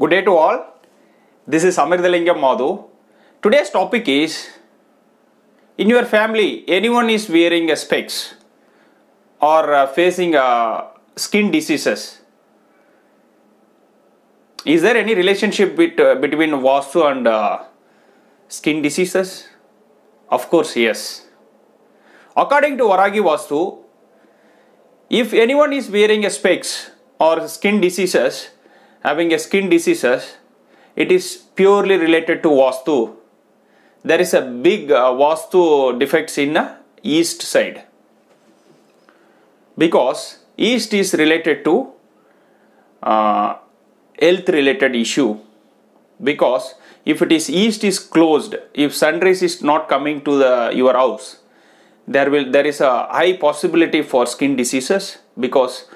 Good day to all. This is Amirthalingam Madhu. Today's topic is in your family, anyone is wearing a specs or uh, facing uh, skin diseases. Is there any relationship bet, uh, between Vastu and uh, skin diseases? Of course, yes. According to Varahi Vastu, if anyone is wearing a specs or skin diseases, having a skin diseases, it is purely related to Vastu. There is a big uh, Vastu defects in uh, east side because east is related to uh, health related issue because if it is east is closed if sunrise is not coming to the your house there will there is a high possibility for skin diseases because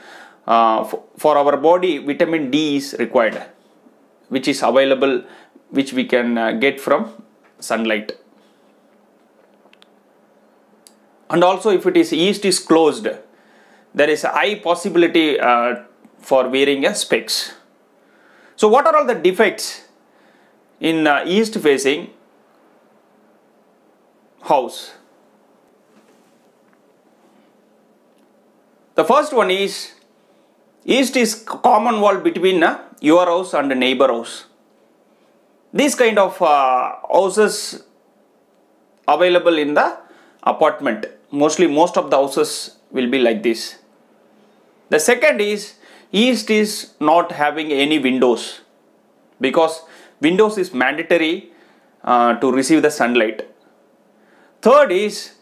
uh, for our body vitamin d is required which is available which we can uh, get from sunlight. And also if it is east is closed there is a high possibility uh, for wearing a specs. So what are all the defects in uh, east facing house? The first one is east is common wall between uh, your house and neighbor house. These kind of uh, houses available in the apartment. Mostly most of the houses will be like this. The second is east is not having any windows because windows is mandatory uh, to receive the sunlight. Third is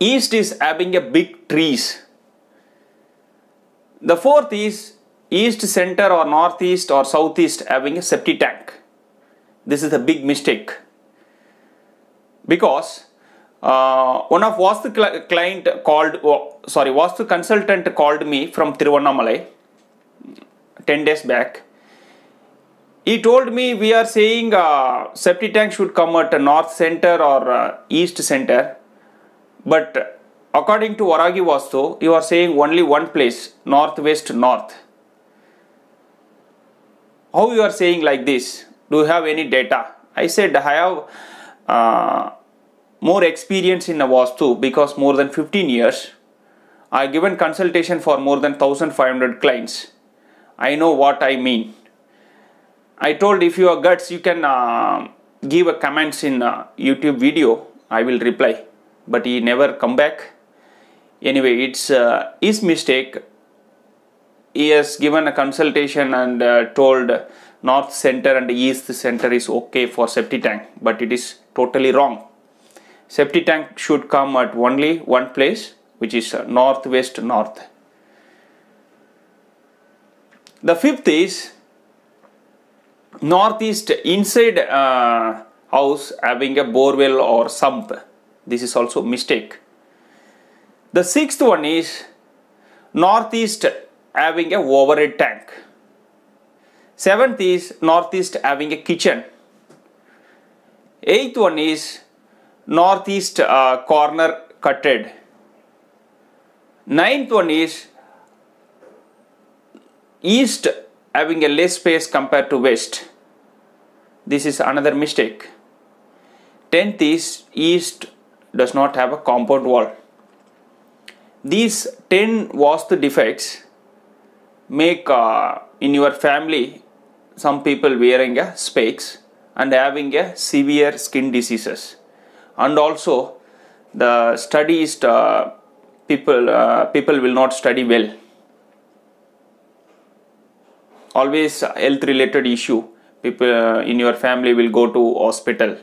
east is having a big trees the fourth is east center or northeast or southeast having a septic tank this is a big mistake because uh, one of Vastu cli- client called, oh, sorry, Vastu consultant called me from Tiruvannamalai 10 days back. He told me we are saying uh, septic tank should come at north center or uh, east center, but according to Varahi Vastu, you are saying only one place, northwest north. How you are saying like this? Do you have any data? I said I have uh, more experience in a Vastu because more than 15 years. I given consultation for more than 1500 clients. I know what I mean. I told if you are guts, you can uh, give a comments in uh, YouTube video. I will reply. But he never come back. Anyway, it's uh, his mistake. He has given a consultation and uh, told north center and east center is okay for septic tank, but it is totally wrong. Septic tank should come at only one place which is northwest north. The fifth is northeast inside uh, house having a borewell or sump. This is also mistake the sixth one is northeast having a overhead tank seventh is northeast having a kitchen eighth one is northeast uh, corner cutted. Ninth one is east having a less space compared to west. This is another mistake. Tenth is east does not have a compound wall. These 10 Vastu defects make uh, in your family some people wearing a specs and having a severe skin diseases. And also the studies uh, people uh, people will not study well. Always health related issue people uh, in your family will go to hospital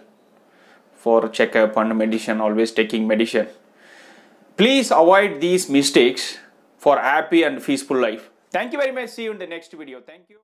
for checkup and medicine always taking medicine please avoid these mistakes for happy and peaceful life. Thank you very much. See you in the next video. Thank you